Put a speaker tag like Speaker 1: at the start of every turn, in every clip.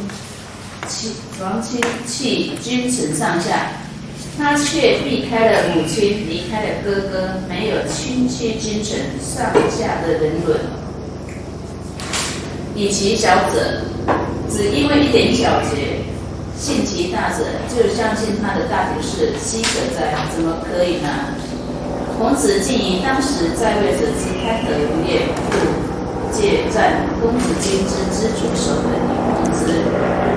Speaker 1: 王亲弃王亲弃君臣上下。他却避开了母亲，离开了哥哥，没有亲戚君臣上下的人伦。以其小者，只因为一点小节；信其大者，就相信他的大体是稀可哉？怎么可以呢？孔子既以当时在位者之贪得无厌，故借赞公子荆之知足守本以奉之，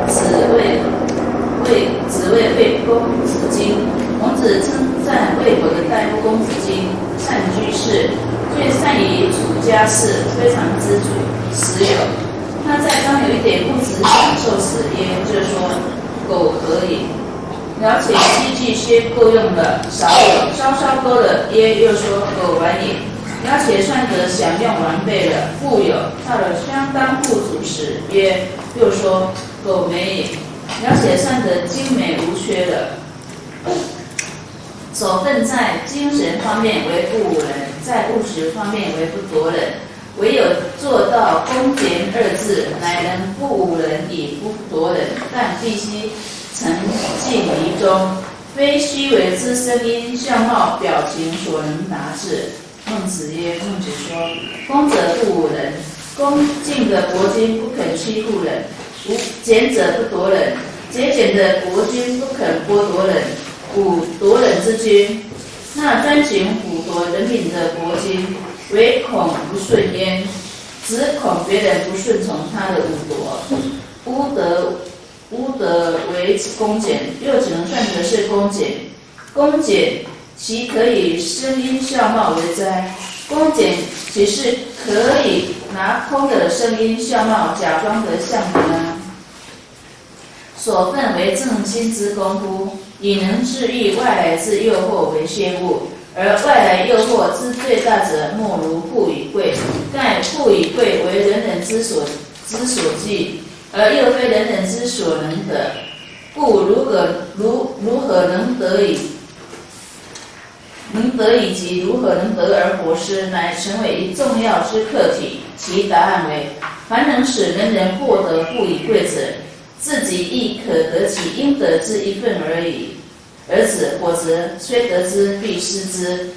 Speaker 1: 此谓。为子谓魏公子荆，孔子称赞魏国的大夫公子荆善居士，最善于处家事，非常知足实有。他在当有一点物质享受时，也就说苟可以了解积聚些够用了，少有稍稍多了，耶又说苟完也。描写算得享用完备了，富有到了相当富足时，曰又说苟没矣。了解善得精美无缺的，所分在精神方面为不忤人，在物质方面为不夺人。唯有做到恭俭二字，乃能不忤人以不夺人。但必须沉静于中，非虚伪之声音、相貌、表情所能达至。孟子曰：“孟子说，恭者不忤人，恭敬的国君不肯欺负人。”无俭者不夺人，节俭的国君不肯剥夺人，侮夺人。之君，那专行侮夺人。民的国君，唯恐不顺焉，只恐别人。不顺从他的侮夺。污德污德为公俭，又只能算得是公俭。公俭其可以声音相貌为哉？公俭岂是可以拿空的声音相貌假装的像呢？所奉为正心之功夫，以能治愈外来之诱惑为先物。而外来诱惑之最大者，莫如富与贵。盖富与贵为人人之所之所忌，而又非人人之所能得。故如何如如何能得以能得以及如何能得而活失，乃成为重要之课题。其答案为：凡能使人人获得不以贵者。自己亦可得其应得之一份而已，而此或则虽得之必失之，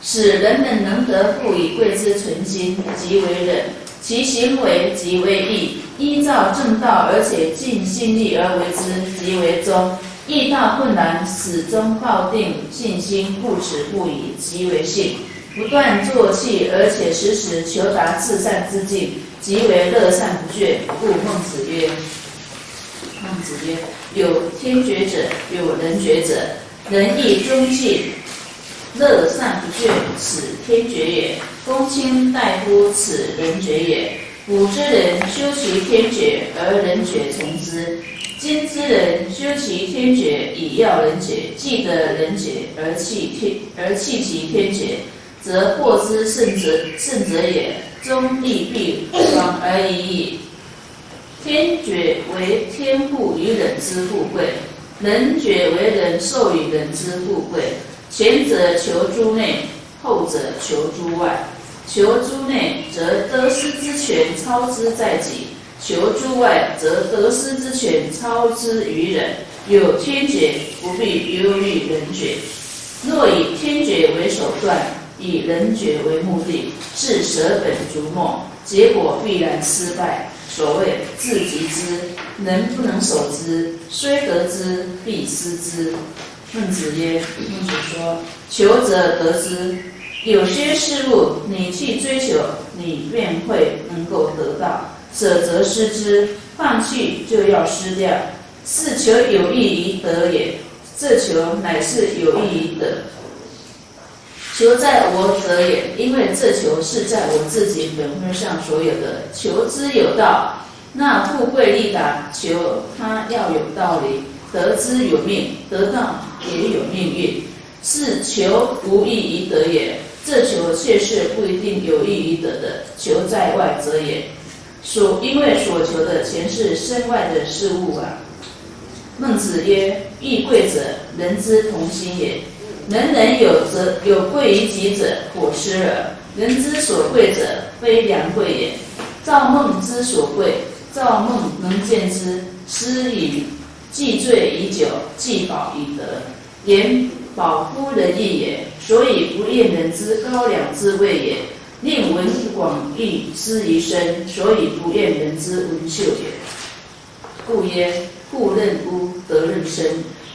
Speaker 1: 使人们能得不以贵之存心，即为忍；其行为即为义，依照正道而且尽心力而为之，即为忠；遇到困难始终抱定信心，不止不疑，即为信；不断作气而且时时求达至善之境，即为乐善不倦。故孟子曰。孟子曰：“有天觉者，有人觉者。仁义忠信，乐善不倦，此天觉也；公卿大夫，此人觉也。古之人修其天觉，而人觉从之；今之人修其天爵，以要人爵。既得人爵，而弃天，而弃其天爵，则获之甚者，甚者也。终必必亡而已矣。”天爵为天赋予人之富贵，人爵为人授予人之富贵。前者求诸内，后者求诸外。求诸内，则得失之权操之在己；求诸外，则得失之权操之于人。有天爵，不必忧虑人爵。若以天爵为手段，以人爵为目的，是舍本逐末，结果必然失败。所谓自极之，能不能守之？虽得之，必失之。孟子曰：“孟子说，求者得之。有些事物，你去追求，你便会能够得到；舍则失之，放弃就要失掉。是求有益于得也。这求乃是有益于得。求在我者也，因为这求是在我自己本分上所有的。求之有道，那富贵利达，求他要有道理，得之有命，得到也有命运，是求无益于得也。这求却是不一定有益于得的，求在外则也。所因为所求的全是身外的事物啊。孟子曰：“欲贵者，人之同心也。人人有则有贵于己者，果失耳。人之所贵者，非良贵也。赵孟之所贵。”造梦能见之，施以既醉以久，既饱以德，言饱乎人意也。所以不厌人之高粱之味也。令闻广义思于身，所以不厌人之文秀也。故曰：故任乎得任身。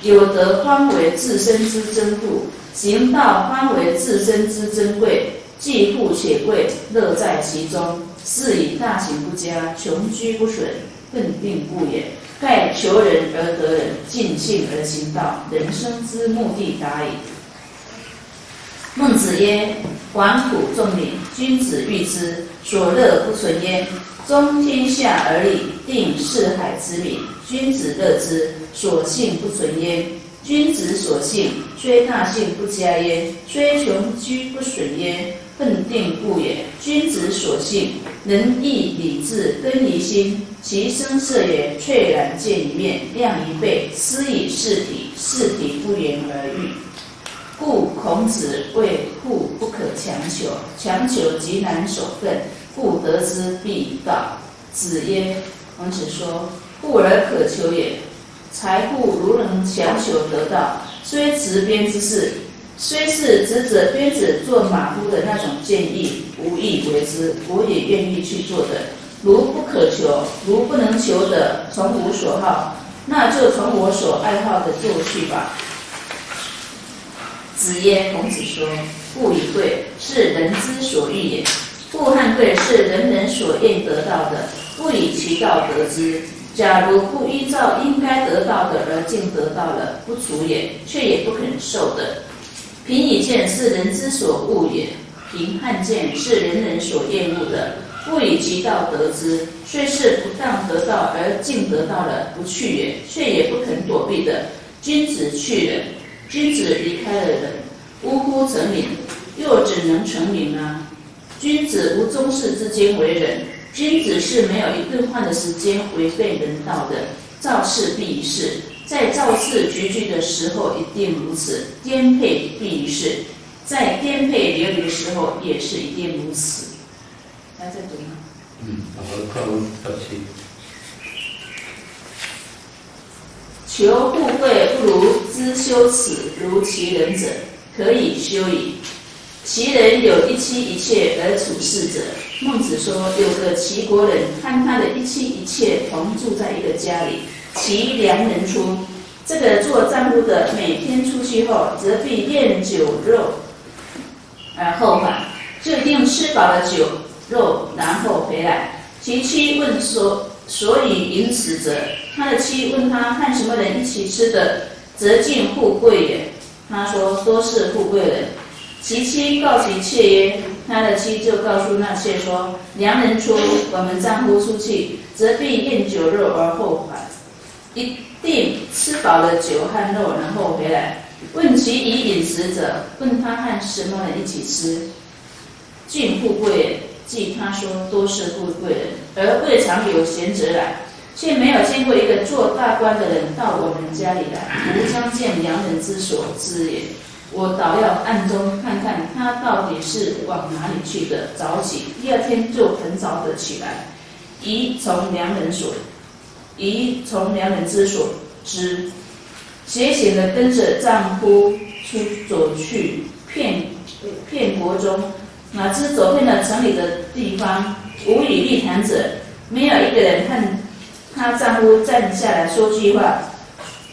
Speaker 1: 有德方为自身之珍固，行道方为自身之珍贵。既富且贵，乐在其中。是以大行不佳，穷居不损，奋定不也。盖求人而得人，尽性而行道，人生之目的达矣。孟子曰：管苦重敏，君子欲之，所乐不存焉。中天下而立，定四海之民，君子乐之，所幸不存焉。君子所幸，虽大幸不佳焉，虽穷居不损焉。奋定故也。君子所幸，仁义礼智根于心。其声色也，翠然见一面，亮一倍，思以事体，事体不言而喻。故孔子谓富不可强求，强求极难守分。故得之必道。子曰：孔子说，富而可求也。财富如能强求得到，虽执鞭之事。虽是执着鞭子做马夫的那种建议，无意为之，我也愿意去做的。如不可求，如不能求得，从无所好，那就从我所爱好的做去吧。子曰：孔子说，富与贵是人之所欲也，富和贵是人人所愿得到的，不以其道得之。假如不依照应该得到的而竟得到了，不足也，却也不肯受的。贫以见是人之所恶也，贫汉见是人人所厌恶的。不以其道得之，虽是不当得到而竟得到了，不去也，却也不肯躲避的。君子去人，君子离开了人，呜呼成名，又怎能成名呢？君子无终世之间为人，君子是没有一顿饭的时间违背人道的。造事必一事。在造次决句的时候，一定如此；颠沛必一事，在颠沛流离的时候，也是一定如此。还在读吗？
Speaker 2: 嗯，好，快问快去。
Speaker 1: 求富贵不如知羞耻，如其人者，可以修矣。其人有一妻一妾而处世者，孟子说，有个齐国人和他的一妻一妾同住在一个家里。其良人出，这个做丈夫的每天出去后，则必宴酒肉，而后返，就一定吃饱了酒肉，然后回来。其妻问说：“所以饮此者？”他的妻问他和什么人一起吃的，则尽富贵也。他说：“多是富贵人。”其妻告其妾曰：“他的妻就告诉那妾说：良人出，我们丈夫出去，则必宴酒肉而后返。”一定吃饱了酒和肉，然后回来问其以饮食者，问他和什么人一起吃？尽富贵，即他说多是富贵人，而未尝有贤者来，却没有见过一个做大官的人到我们家里来，吾将见良人之所知也。我倒要暗中看看他到底是往哪里去的。早起，第二天就很早的起来，宜从良人所。宜从良人之所知，斜斜的跟着丈夫出走去，骗骗国中，哪知走遍了城里的地方，无与立谈者，没有一个人看她丈夫站下来说句话。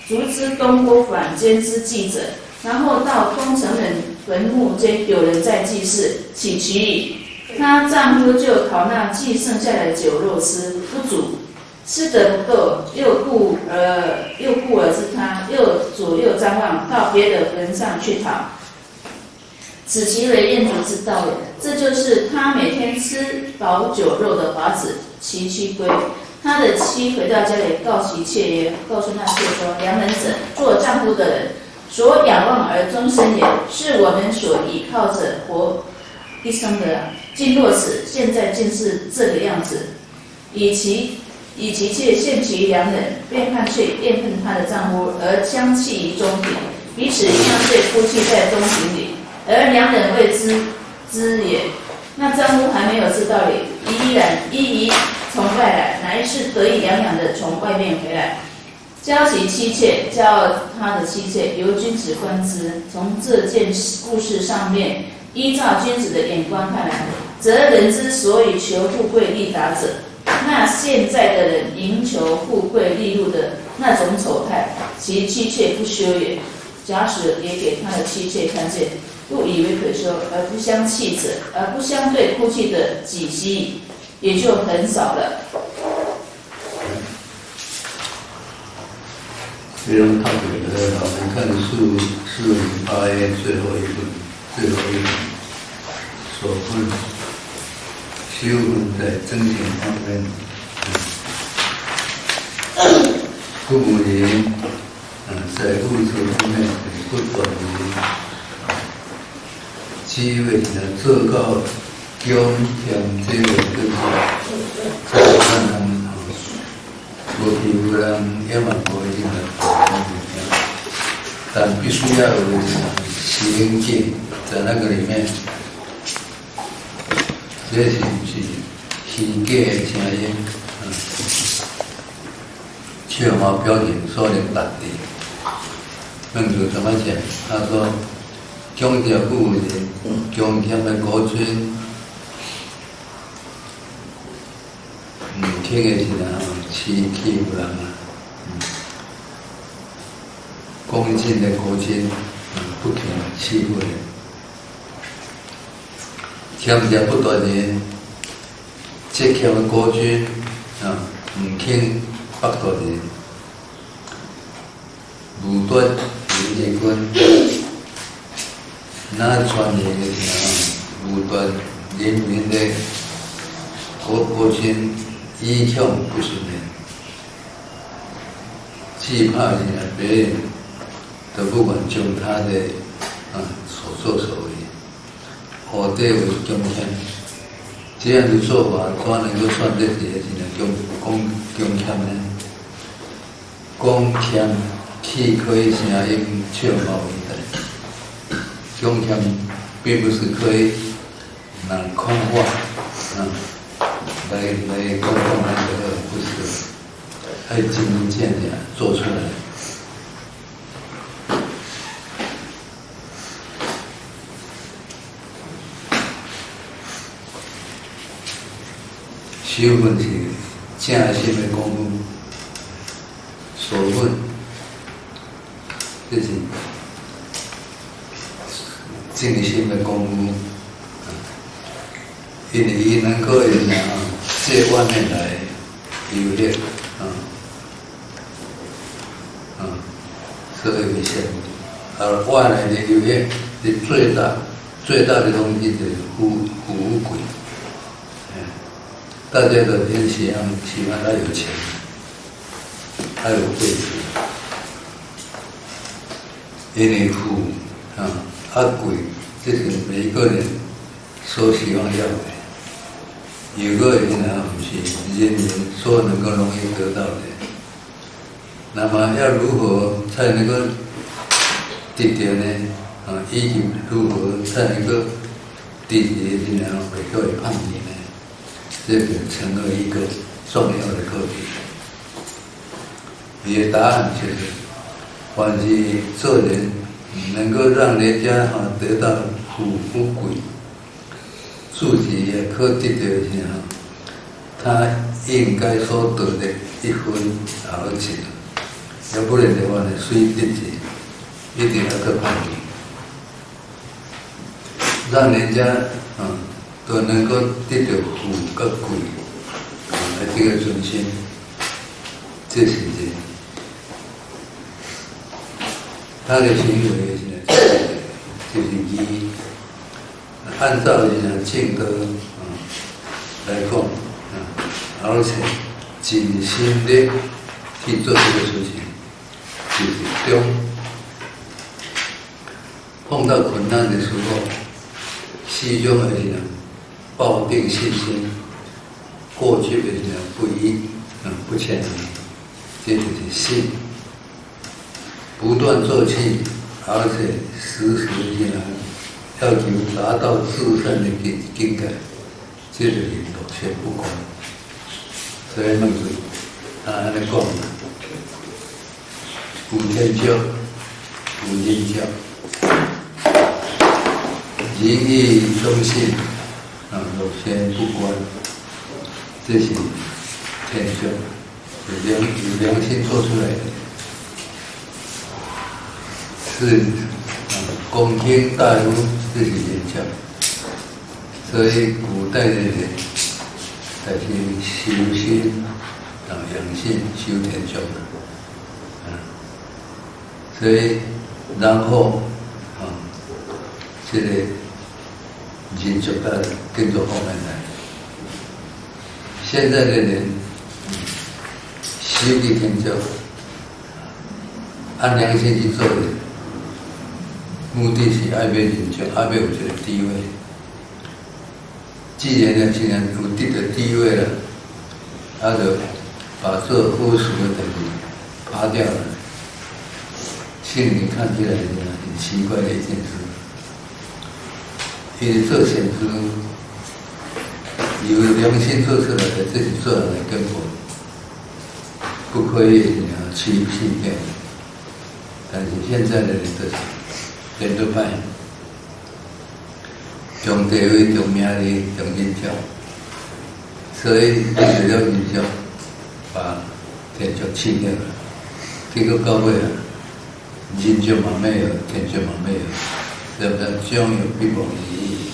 Speaker 1: 足知东郭坊间之祭者，然后到东城人坟墓间有人在祭祀，请其意，她丈夫就讨那祭剩下的酒肉吃，不煮。吃得不够，又顾呃又顾而知他，又左右张望，到别的坟上去讨。此其为燕子之道也。这就是他每天吃饱酒肉的法子。其妻归，他的妻回到家里，告其妾曰：“告诉那妾说，良人者，做丈夫的人所仰望而终身也，是我们所依靠着活一生的。竟若此，现在竟是这个样子。以其以其妾献其良人，便看妾厌恨他的丈夫，而将弃于中庭，彼此相对夫妻在中庭里，而良人未知知也。那丈夫还没有知道理，依然依依。”从外来，乃是得意洋洋的从外面回来，教其妻妾，教他的妻妾，由君子观之。从这件故事上面，依照君子的眼光看来，则人之所以求富贵利达者，那现在的人营求富贵利禄的那种丑态，其妻妾不修也。假使也给他的妻妾看见，不以为可羞而不相弃者，而不相对哭泣的己息。也就很少了。
Speaker 2: 非常特别的，我们看书是八页最后一本，最后一本所问修问在真情方面，父母亲嗯在物质方面很不管于机会的自告。用像这个就是在看他们啊，无皮无人也蛮高兴的，但必须要有心境在那个里面，这是是虚假的声音，嗯，却冇标准说能达的，那就怎么讲？他说，中条故人，中条的国君。听的是啊，欺负啊，恭敬的国君，不肯欺负人，听见不断的这强的国君啊，唔肯巴托的，无端无义君，那传言的是啊，无端人民的国国君。一窍不是人，惧怕人家别人都不管将他的啊所作所为，何对为中天？这样的做法，怎能够算得起是中公中天呢？公天气可以声音却无味的，中天并不是可以拿空话啊。来来沟通那个不是，还有经营见解做出来。修问题，正心的功夫，所问，这是静心的功夫，因为伊能够有啊。借外面来游猎，啊，啊，是危险。而外来的游猎的最大、最大的东西就是乌乌鬼，嗯，大家都很喜欢，喜欢他有钱，他有贵子，因为虎啊，阿鬼，这是每一个人所希望要的。有个人呢，不是人民所能够容易得到的。那么要如何才能够得到呢？啊，以及如何才能够得到人呢？会各位判定呢？这个成了一个重要的课题。你的答案就是：凡是做人能够让人家哈得到富贵。自己也可得到些，他应该所得的一分而且，要不然的话呢，虽自己一定要去判定，让人家啊都能够得到富个贵，啊这个尊心，这是的，他的行为现在就是一。按照你的性格啊来讲啊，而且尽心的去做这个事情，就是中。碰到困难的时候，始终还是抱定信心，过去的人不依，啊，不迁移，这就是信。不断做去，而且时时的呢要求达到自身的境境界，这就是落切不空。所以孟子他安尼讲，无天教，无人教。仁义忠信，啊，有先不关，这是天教，有良有良心做出来的，是啊，公卿大夫这是仁教，所以古代的人才去修心啊，养性修天教的，啊，所以然后啊，这个。人就到更多方面来。现在的人修的天教，按良心去做的，目的是爱被人家爱被有这个地位。既然呢，既然有这个地位了，他就把做附属的东西扒掉了，心里看起来呢，很奇怪的一件事。因为做选择，有良心做出来的，自己做的根本不可以欺欺骗。但是现在的人都是人都派，重地位、重名利、重人情，所以为了人情，把天就弃掉了。结果到尾啊，人就嘛没有，天就嘛没有。对不对？将有必亡的意义。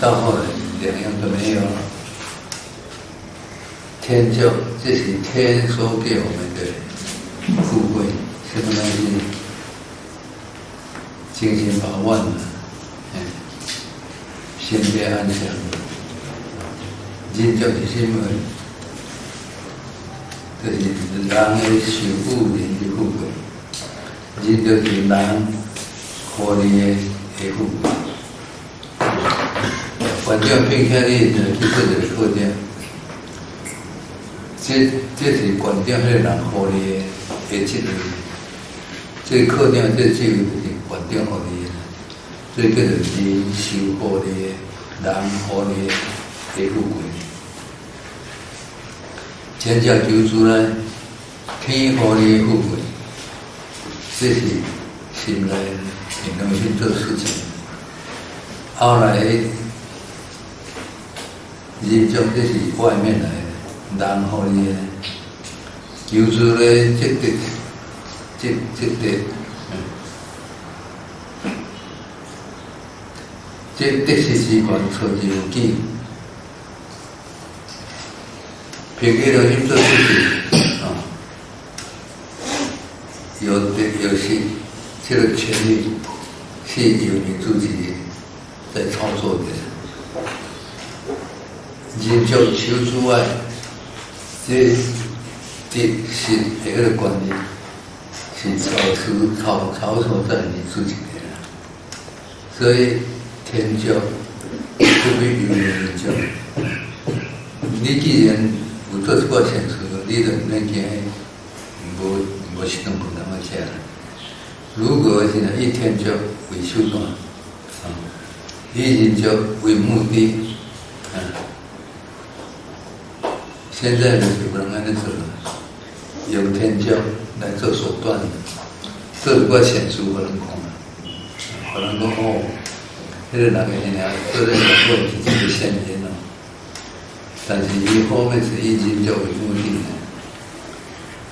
Speaker 2: 到后来，两样都没有了。天教，这是天说给我们的富贵，什么东西？精心把握的，嗯，心别安详。人教是什么？就是人的守护人的富贵，人就是人。活的维护，环境变迁的就去做这个课件，这这是关键，是人活的维持的。这课件这就是关键活的，这叫做人修活的，人活的维护规。天教救主呢，天活的富贵，这是心来。你能去做事情，后来人将这是外面来的，然后呢，就是呢，这个这这个，这这是习惯做自己，平日了去做事情啊，有的有些这个权利。是由你自己在操作的，人教求之外，这这是这个观念，是操持操操作在你自己的，所以天教不必由人教。你既然不做这个选择，你就能见无无是那么那么讲。如果现在一天就为手段，啊，一人就为目的，啊，现在呢就不能安尼做了，用天教来做手段，做一个显著可能讲，可能讲哦，那个人现在做这个问题就是现金了，但是一方面是一人就为目的，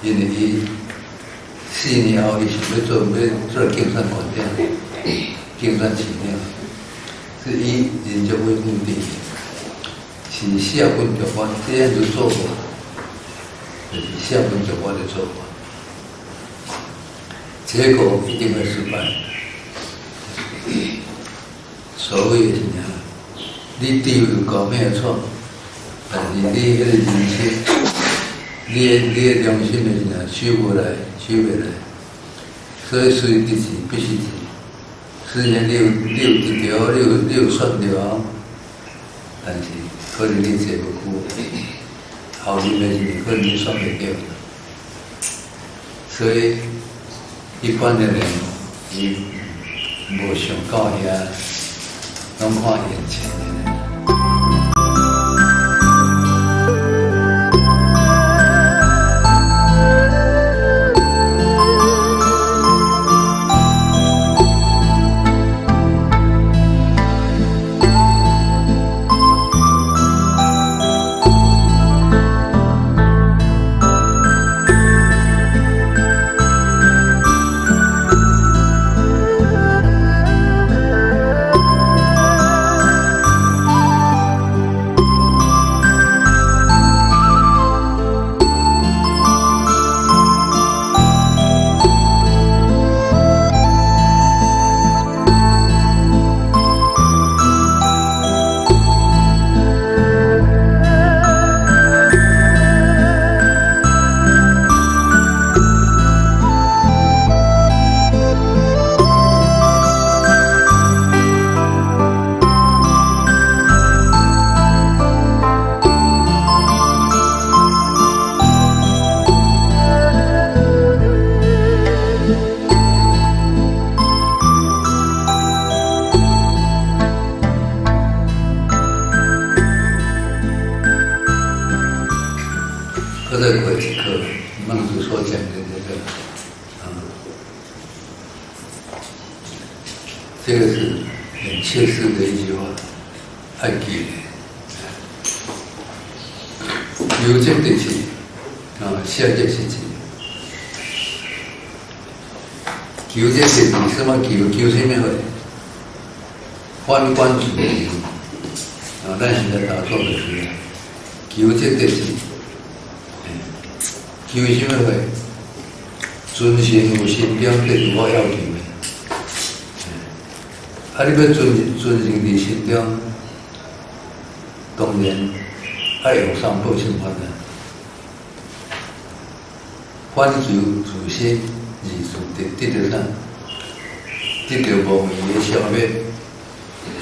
Speaker 2: 因为伊。四年后，伊想要做要做竞选官长，竞选市长，是以人作为目的，是下本着我这样子做法，就是下本着我的做法，结果一定会失败。所谓的什么？你地位高没有错，但是你那个人生。你的你的良心的是啊，修不来，修不来，所以属于自己必须治。虽然你有你有一条，你有你有选条，但是可能你做不久，后面的日子可能你选袂到。所以一般的人，伊无想到遐，拢看眼前的。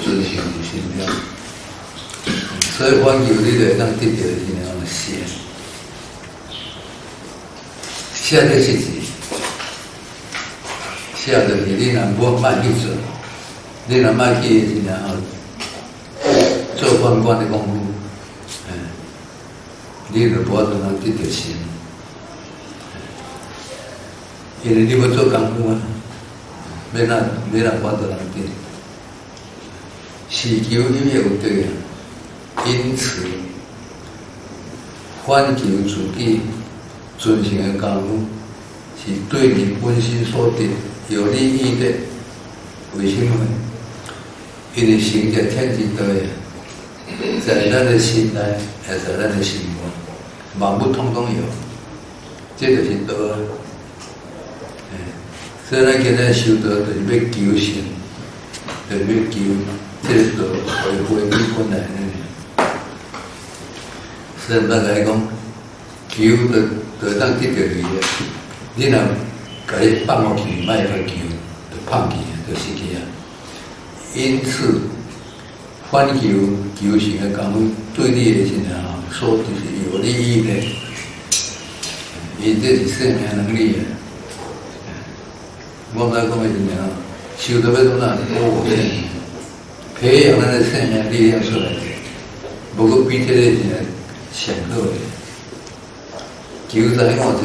Speaker 2: 尊心伫心中。所以反求你就当得到是那样显。写的是字，写的是你若无慢去做，你若慢去是然后做官官的功夫，嗯，你就无可能得到心，因为你要做功夫啊，免那免那管到人得，是求有也有对啊，因此反求自己。遵循的功夫是对你本心所得有利益的，为什么？因为行者天之道呀，在咱的心内，还是咱的心外，万物通通有，这就是道。哎，所以咱今日修道就是要求神，就是要求这个道回归你本来的。所以咱来讲，求的。就当得到伊个，你若甲伊放落去，卖个求，就放弃啊，就失去啊。因此，反求求神的功夫，对你的现在啊，说就是有利益的，伊这是生命能力啊。我们讲的是啥？修得要怎啊？保护生命，培养咱的生命力量出来，无过比这个是上好的。求在我这，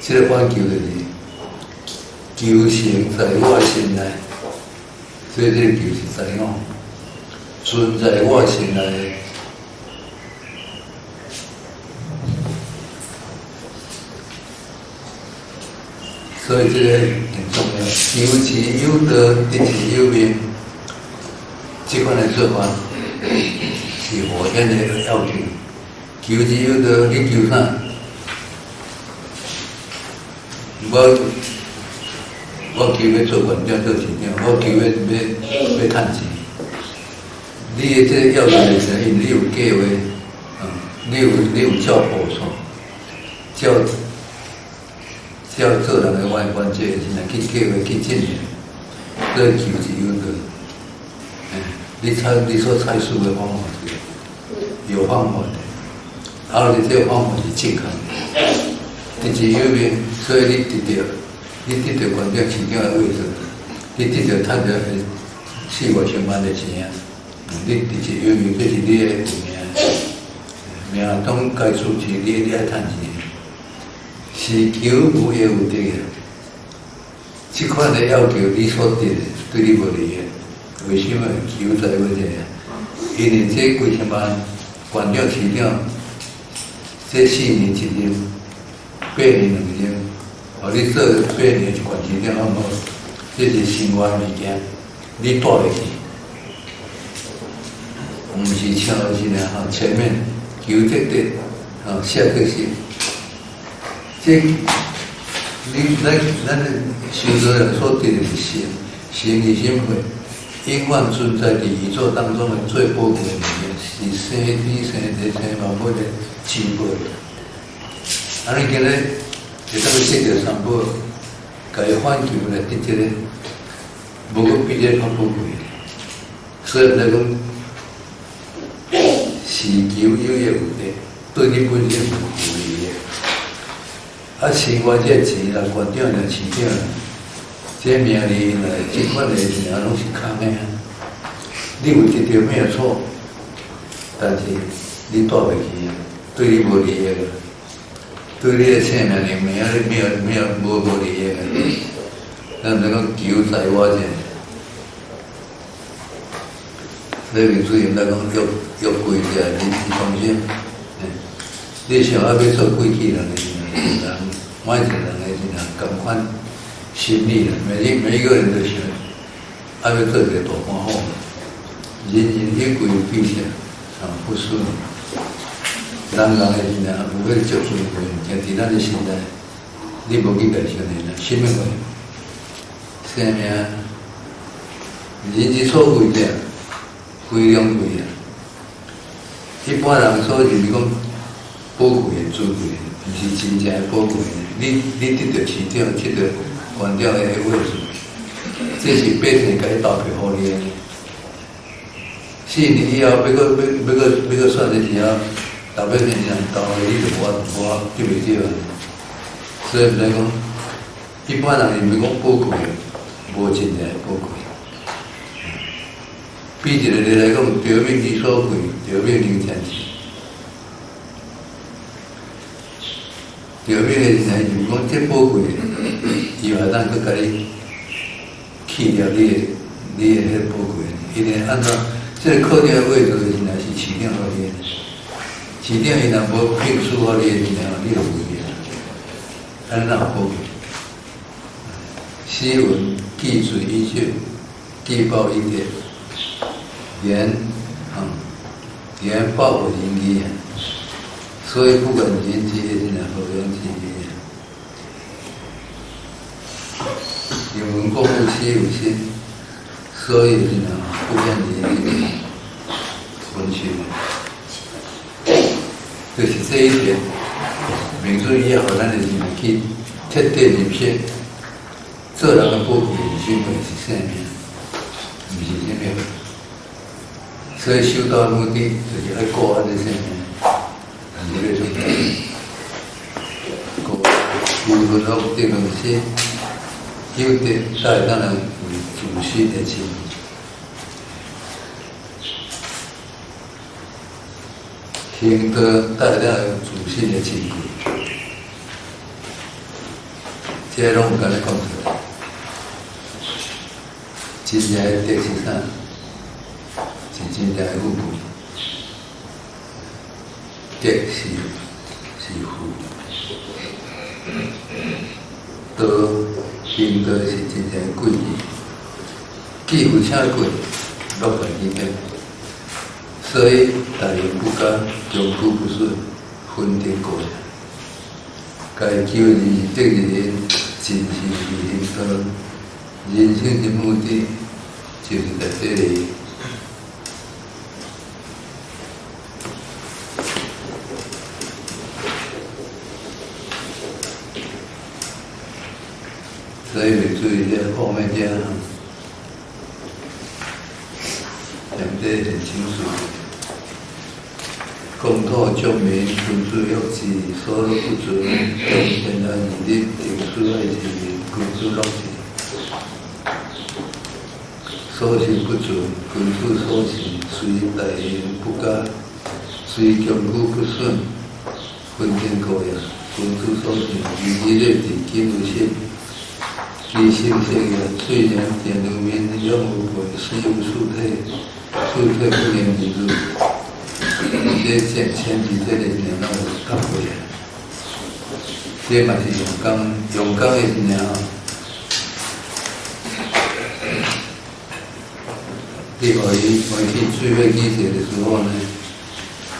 Speaker 2: 这个反求的是求神在我心内，所以这个求是在我，存在我心内。所以这个很重要，求其有德，得其有名，这款的做法是我现在的要求。求之有道，你求啥？我我求要做文章做钱，我求要要要趁钱。你的这要求的时候，因为你有计划，啊，你有你有照补偿，照照做人的。外观，这现在去计划去进行，这就是有个，哎，你采你所采取的。方法是有方法的，而且这个方法是健康的。第是有名，所以你得到你得到关键市场的。位置，你得到赚到四五千万的。钱啊！你第是有名，这是你的。有名，名当该出钱，你你爱赚钱，是求无也有得个。这款的要求你所得的，对你无利益。为什么求在为这？因为这几千万关键市场，这四年之内。八年两年，哦，你做八年一关钱了，好这是生活物件，你带得起？毋是像是呢，哈，前面求得的，哈，下个是，这，你咱咱的修道人所得的是心，心是什么？永远存在伫宇宙当中的最宝贵的物件，是生天生地生万物的珍宝。啊！你今日就当个世界上部，改环境来得这个，无个比这较宝贵。所以来讲，是求有业无得，对你本身。啊，生活这钱啦，关键啦，市场，这名利来，这款的钱啊，拢是空的啊。你有得到没有错？但是你带袂起，对你无利益个。对你的生命里没有没有没有无无利益个，咱能够求财我者，所以主要来讲要要贵者，你你放心，你想要要做贵气人的时候，人买一个人的时候，赶快心理的，每一每一个人都想，要要做一个大官好，人人皆贵必享，啊，不输。人人的现在不会接触的，像其他的现在，你无去改善的，什么鬼？生命，人之所贵者，贵两贵啊！一般人所认为讲宝贵的、尊贵的，毋是真正宝贵。你你得到市场，得到关掉的位置，这是百姓该投票互你的。四年以后，要个要要个要个算的时候。大百姓人到你就我我对袂着，所以来讲，一般人认为讲宝贵，无真正宝贵。比一个你来讲，表面之所贵，表面零钱钱。表面的人就是讲这宝贵，以后咱去甲你去掉你的你的迄宝贵，一定按照这个考虑的位置，现在是起量好点。市场伊若无聘书互你，诶然后你就无去啊，安那好？斯文记水一秀，地报一点，言啊言报我人机啊，所以不管人机诶，然后人机诶，有文过不欺有心，所以呢不变人机，文学。就是这一点，民主也好，咱就是去彻底入去，做人的不比新闻是啥物？毋是啥物？所以修道目的就是爱过安尼啥物？是咧做过无论好定东西，有的在当然为主席的情。听歌带来主心的经历，这拢跟你讲出来。真正的是啥？是真正的富贵。德是是富，德听歌是真正贵的，既富且贵，落在里面。所以，大人不敢穷苦不顺，分天过日。该救人得人，真心为人道。人生的目的就是在这里。注意些后面这样，讲得很清楚。公托救民，居住有基，收入不足，用钱来努力，读书爱是居住落去。所行不足，居住所行虽大言不假，虽强固不顺，分天高呀，居住所行如一日地金如新。其性性也，虽然点流民用无本，是用数退，数退不言而入。这前前几这个年让我看过啊，这嘛是用钢用钢的年啊。你可以回去最后记者的时候呢，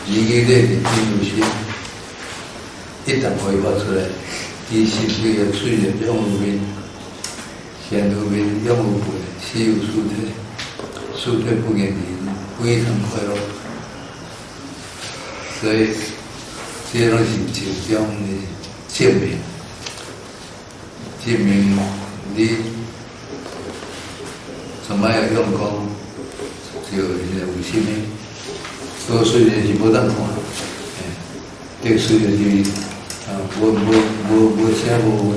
Speaker 2: 一个月的金如新，一旦可以发出来，伊是这个虽然用无本。现如为有无悔，死有殊退，殊退不言明，非常快乐。所以，这拢是其中的证明，证明你怎么样用功，就有心的。多虽然是不当看，哎，这虽然是啊，无无无无写无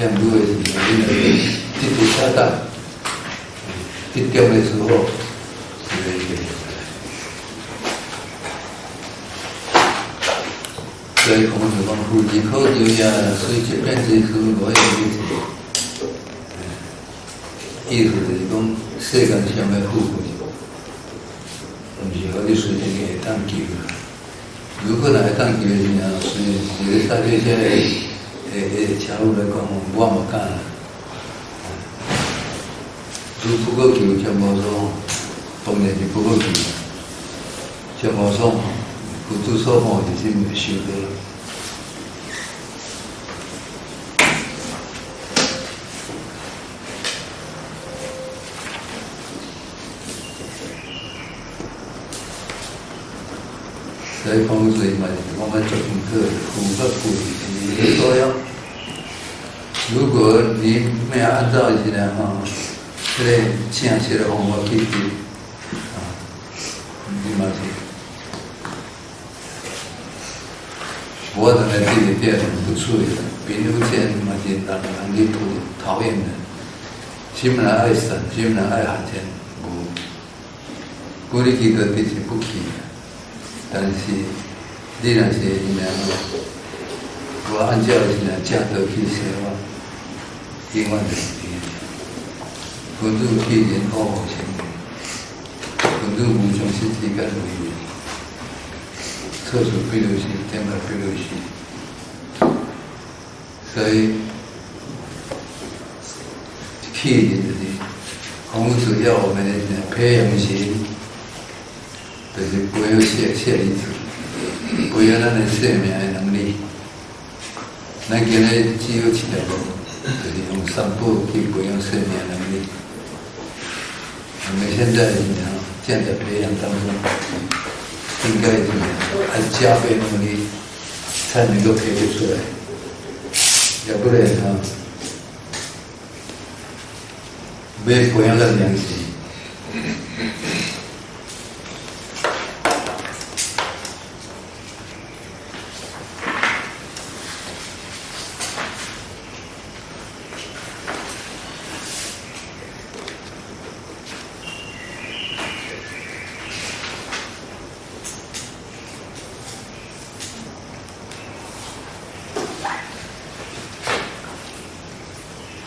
Speaker 2: yamduwe titi shata titi yamwe suho 저희 공부 공부 지코 요야 수이치 펜지 그 뭐에 이르데 좀 세간 시험에 후고 이제 어디서 되게 담기고 누구나 담기면 수이 제일 사례제 嘅当求。如果哪会当求的时候，是是在这些。诶诶，车路来讲，我冇敢。如不过求就冇说，当然就不过求。就冇说，不做说好就是没修的。在风水嘛，我们做功课，符合古语所要。如果你没有按照起来哈，这个请写的方法去记啊，你嘛是。我认为这个店很不错的，朋友间嘛是让人去讨讨厌的，基本上爱省，基本上爱花钱，无，鼓励去的的是不去，但是你那些怎么样？我按照现在价格去写话。 另外的事，关注去年好好前面，关注无穷世界跟未来，厕所废流系，天台废流系，所以去年的孔子要我们培养心，就是不要写写一字，不要咱的生命的能力，咱今日只有一条就是用散步去培养睡眠能力。我们现在怎么样？正在培养当中，应该怎么样？按加倍努力，才能够培育出来。要不然啊，没培养到良心。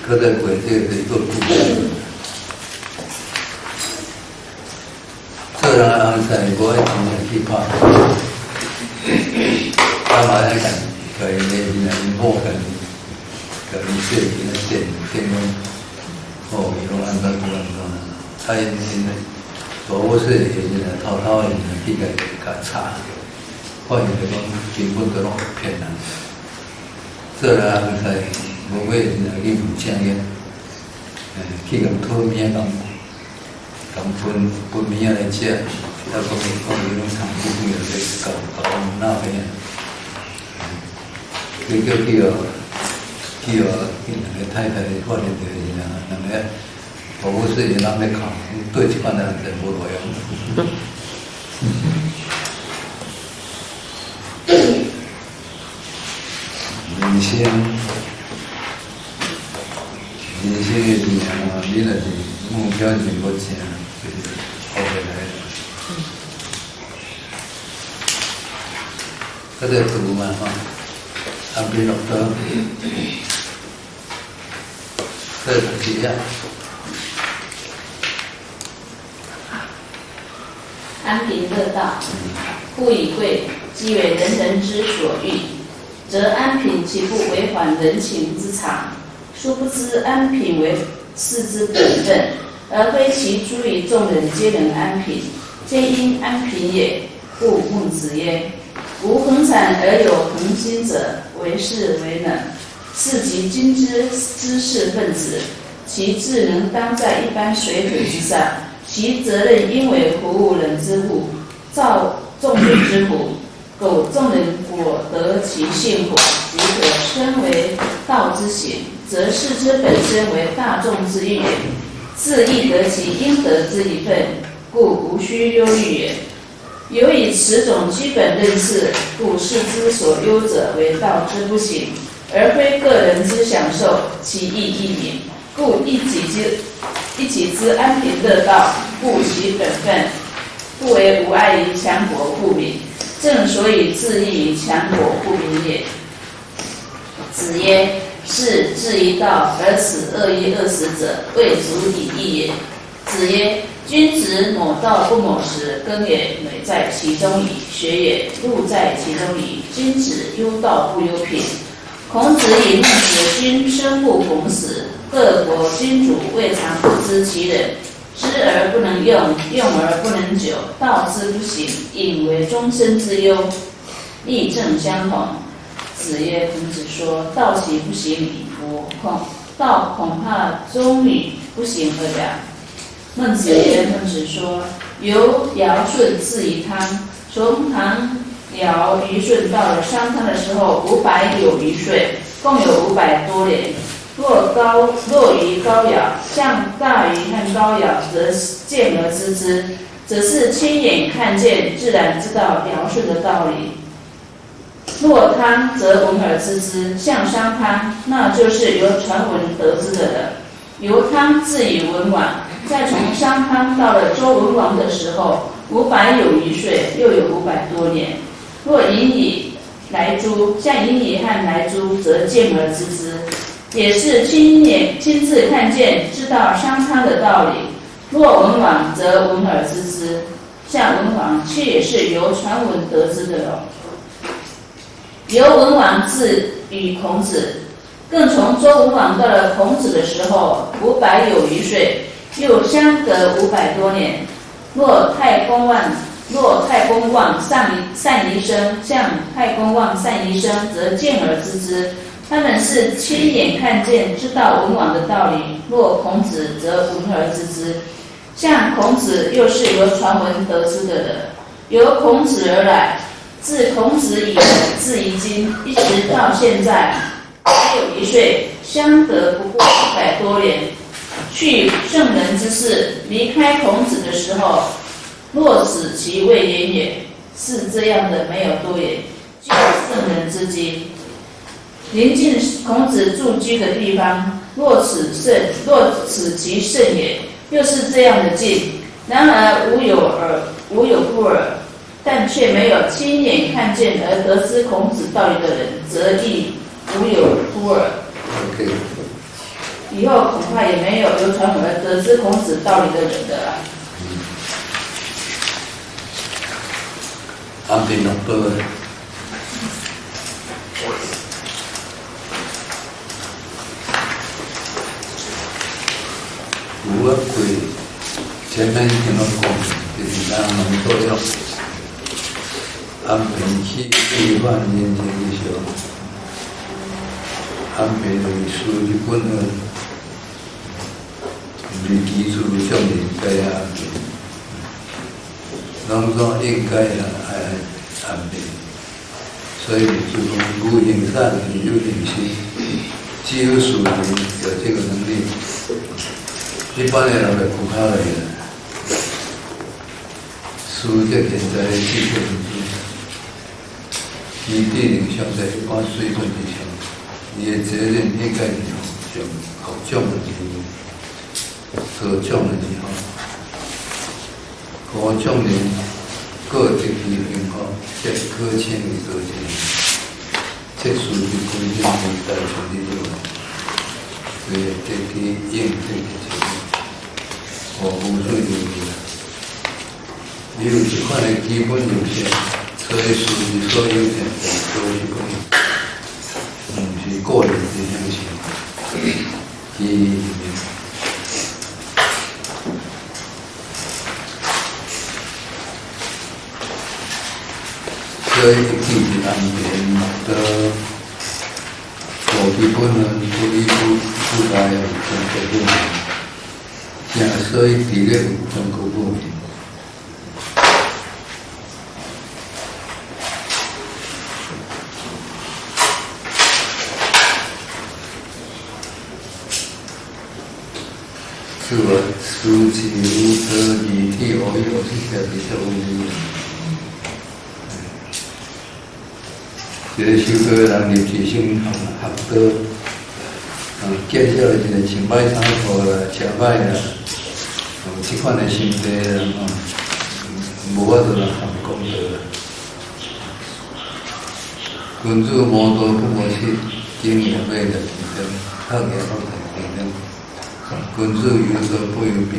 Speaker 2: 他在国界的一个故事，这人安在国外经验去拍，他马上讲，可以那那莫跟跟这边的电电工，哦，有安在国外呢，他因为做事也是偷偷的去个个查，或者讲根本都拢骗人，这人安在。无会是来去负责个，诶，去共讨面共共分分面来食，啊，讲讲伊拢谈不平来搞搞闹个，你叫去哦，叫两个太太发现着伊啊，两个婆婆是人人咧哭，对一般人就无路用。人生，人生的路啊，你若是目标是无正，就是好不来。嗰个图嘛，哈，安平乐道，这是一样。
Speaker 1: 安平乐道，富以贵，即为人人之所欲，则安贫岂不违反人情之常？殊不知安贫为世之本分，而非其诸于众人皆能安贫，皆因安贫也。故孟子曰：“无恒产而有恒心者，为士为能，是即今之知识分子，其智能当在一般水准之上。”其责任应为服务人之物，造众人之福。苟众人果得其幸福，即可称为道之行，则事之本身为大众之欲也，自亦得其应得之一份，故无需忧虑也。由以此种基本认识，故世之所忧者为道之不行，而非个人之享受，其意亦明。故一己之一己之安贫乐道，故其本分，不为无碍于强国富民。正所以自益于强国富民也。子曰：“是至于道，而此恶衣恶死者，未足以义也。”子曰：“君子某道不某食，耕也美在其中矣，学也路在其中矣。君子忧道不忧贫。”孔子以孟子君生父孔子。各国君主未尝不知其人，知而不能用，用而不能久，道之不行，引为终身之忧。义正相同。子曰：孔子说道其不行矣，我恐道恐怕终于不行了了。孟子曰：孟子说由尧舜至于汤，从唐尧虞舜到了商汤的时候，五百有余岁，共有五百多年。若高若于高尧，像大鱼和高尧，则见而知之，只是亲眼看见，自然知道尧舜的道理。若汤则闻而知之，像商汤，那就是由传闻得知的了。由汤至于文王，再从商汤到了周文王的时候，五百有余岁，又有五百多年。若引以来诛，像引以和来诛，则见而知之。也是亲眼亲自看见，知道商汤的道理。若文王则闻而知之，像文王却也是由传闻得知的哦。由文王至与孔子，更从周文王到了孔子的时候，五百有余岁，又相隔五百多年。若太公望，若太公望善善宜生，向太公望善宜生，则见而知之。他们是亲眼看见、知道文王的道理。若孔子则闻而知之，像孔子又是由传闻得知的人，由孔子而来。自孔子以来至于今，一直到现在，还有一岁，相隔不过一百多年。去圣人之事，离开孔子的时候，若此其未言也，是这样的，没有多言，就圣人之机。临近孔子住居的地方，若此圣，若此其圣也，又是这样的近。然而无有耳，无有不耳，但却没有亲眼看见而得知孔子道理的人，则亦无有不耳。以后恐怕也没有流传而得知孔子道理的人的了。
Speaker 2: 安平了，各位。无鬼，前面听到讲，就是咱能做了，安平去一万年前的时候，安平的书日本的，日基础上面该安平，农庄应该也安平，所以就从古营上有点些。只有属于有这个能力，一般的人会不靠的。属这现在的技术，基地影响在一般水准之上，伊的责任应该是从好奖的时候，得奖的时候，可奖人各级评好，这各签的得奖。这属于规定年代成立的，所以这个验证的结果，我无所有的。你有这款的基本优先，所以属于所有的都是讲，不是个人的优先，基所以基本安全的，我基本上处理不不该有这个问题，像所以第六分个部分，是吧？书记的遗体，我有这些比较问题。这个修哥人立志心同合作，嗯，介绍一个清白场所啦，吃歹啦，嗯，这款的心态啦，嗯，无法度来含功德。君子无多不无去经营买的竞争，好业好谈竞争。君子有所不由变。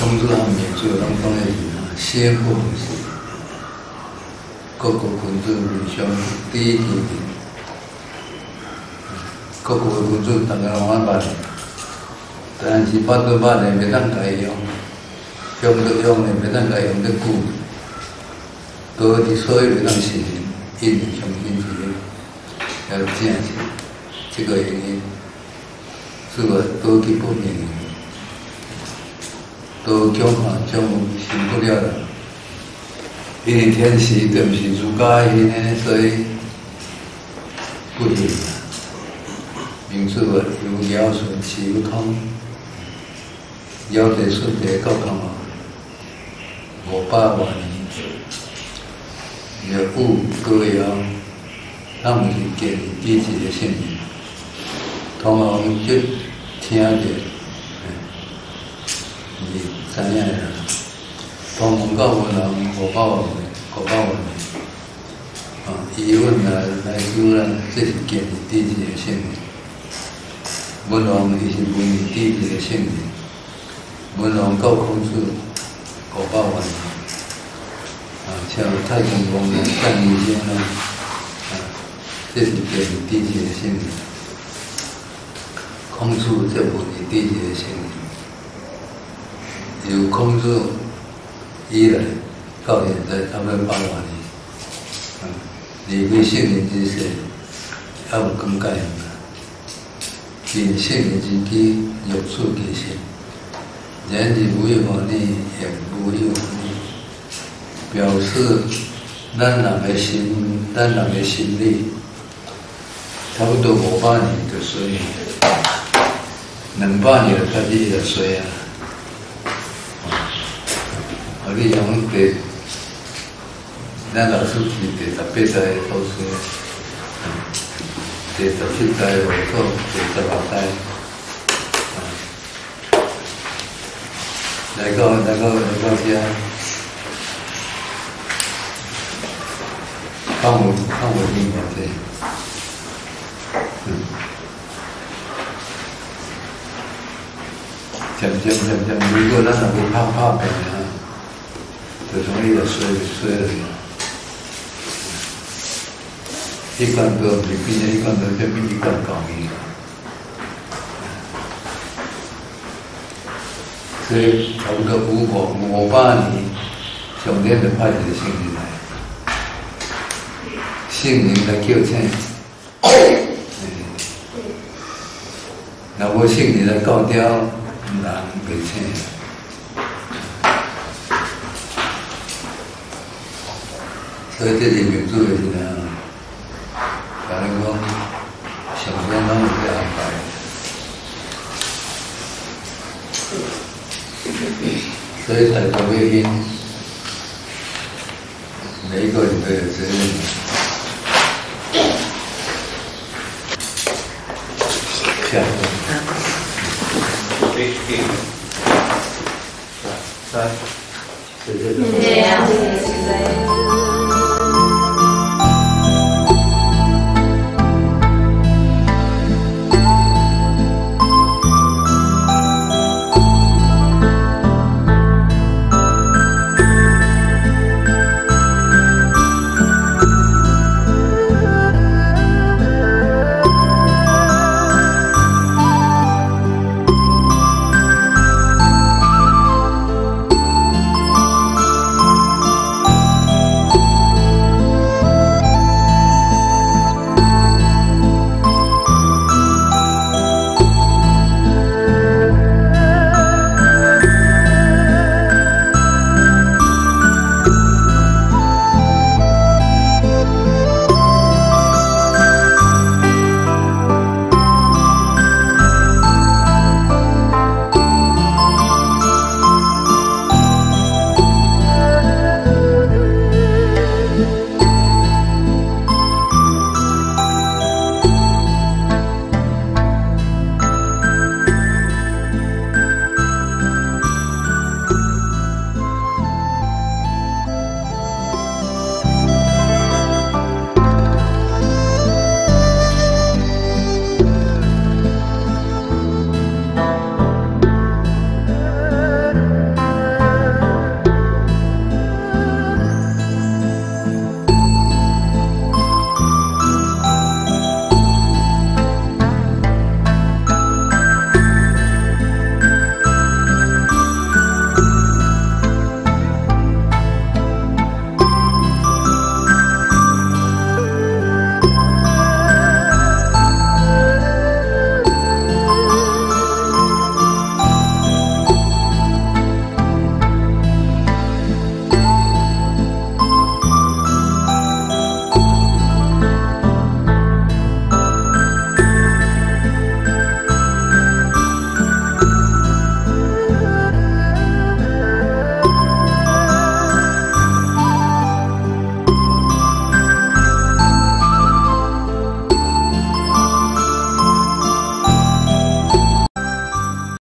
Speaker 2: 孔子他们做人讲的是先不 koko kunzu shom ti ki ki koko kunzu tanga rawa ba le tan si pa to ba le vedang ka yong yong do yong le vedang ka yong de ku to di so yi vedang si in shom kin si yong ya lo jian si chi go yin yin su wa to ki po yin yin to kyong ma kyong si ko liya 是个多基本原因，都强化将行不了了。因为天时就毋是自家迄呢，所以不行。名字话有尧舜齐有通，尧帝舜帝够通啊，五百万年，有五歌谣，他们是建立自己的信念，通常就听着，你知影啦。从文告文人，五百万年，五百万年，啊，疑问来来究咱这是建立地质的性命。文王伊是文明地质的性命，文王到孔子五百万年，啊，像太空公呢，干医生呢，啊，这是建立地质的性命。孔子这文明地质的性命，有孔子。依然到现在，他们八万年，嗯，离开圣人之时，还有更改嘛？因圣人之基，欲速其性，人之无有法力，也无有法力，表示咱人的心，咱人的心力，差不多五百年就衰，两百年开始就衰啊。啊！你像第，咱老书记第十八代都是，第十七代我做第十八代，来个来个来个家，看我看我听我这，嗯，渐渐渐渐，如果咱能够怕怕病啊。就从伊个衰衰了，一竿都未变，一竿都变比一竿高明。所以差不多五百五百年，上天就派一个圣人来，圣人来叫请。那我圣人来高调，难被请。所以这里民族也是那样，能讲上边拢有去安排。所以才会因每一个人都有责任。下
Speaker 3: 可以可以。三，谢谢。
Speaker 1: 谢谢，谢谢。